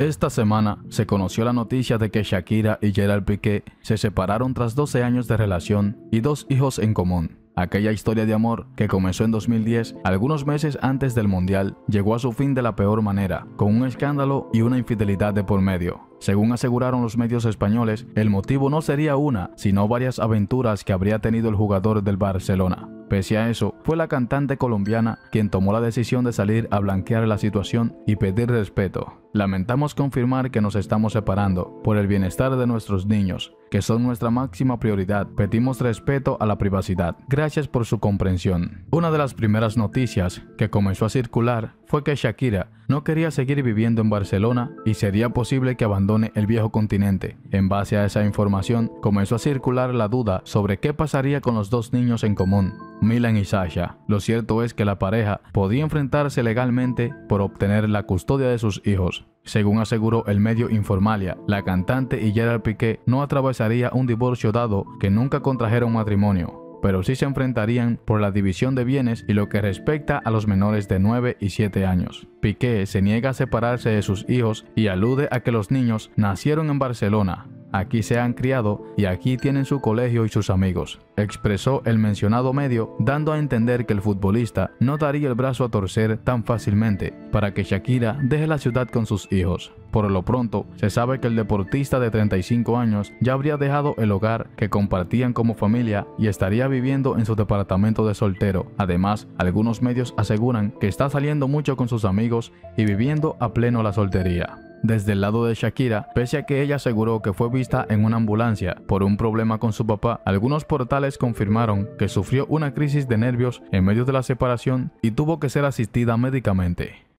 Esta semana se conoció la noticia de que Shakira y Gerald Piqué se separaron tras 12 años de relación y dos hijos en común. Aquella historia de amor que comenzó en 2010, algunos meses antes del Mundial, llegó a su fin de la peor manera, con un escándalo y una infidelidad de por medio. Según aseguraron los medios españoles, el motivo no sería una, sino varias aventuras que habría tenido el jugador del Barcelona. Pese a eso, fue la cantante colombiana quien tomó la decisión de salir a blanquear la situación y pedir respeto. Lamentamos confirmar que nos estamos separando por el bienestar de nuestros niños, que son nuestra máxima prioridad. Pedimos respeto a la privacidad. Gracias por su comprensión. Una de las primeras noticias que comenzó a circular fue que Shakira no quería seguir viviendo en Barcelona y sería posible que abandone el viejo continente. En base a esa información, comenzó a circular la duda sobre qué pasaría con los dos niños en común, Milan y Sasha. Lo cierto es que la pareja podía enfrentarse legalmente por obtener la custodia de sus hijos. Según aseguró el medio Informalia, la cantante y Gerard Piqué no atravesaría un divorcio dado que nunca contrajeron matrimonio pero sí se enfrentarían por la división de bienes y lo que respecta a los menores de 9 y 7 años. Piqué se niega a separarse de sus hijos y alude a que los niños nacieron en Barcelona, aquí se han criado y aquí tienen su colegio y sus amigos, expresó el mencionado medio, dando a entender que el futbolista no daría el brazo a torcer tan fácilmente para que Shakira deje la ciudad con sus hijos. Por lo pronto, se sabe que el deportista de 35 años ya habría dejado el hogar que compartían como familia y estaría viviendo en su departamento de soltero. Además, algunos medios aseguran que está saliendo mucho con sus amigos y viviendo a pleno la soltería. Desde el lado de Shakira, pese a que ella aseguró que fue vista en una ambulancia por un problema con su papá, algunos portales confirmaron que sufrió una crisis de nervios en medio de la separación y tuvo que ser asistida médicamente.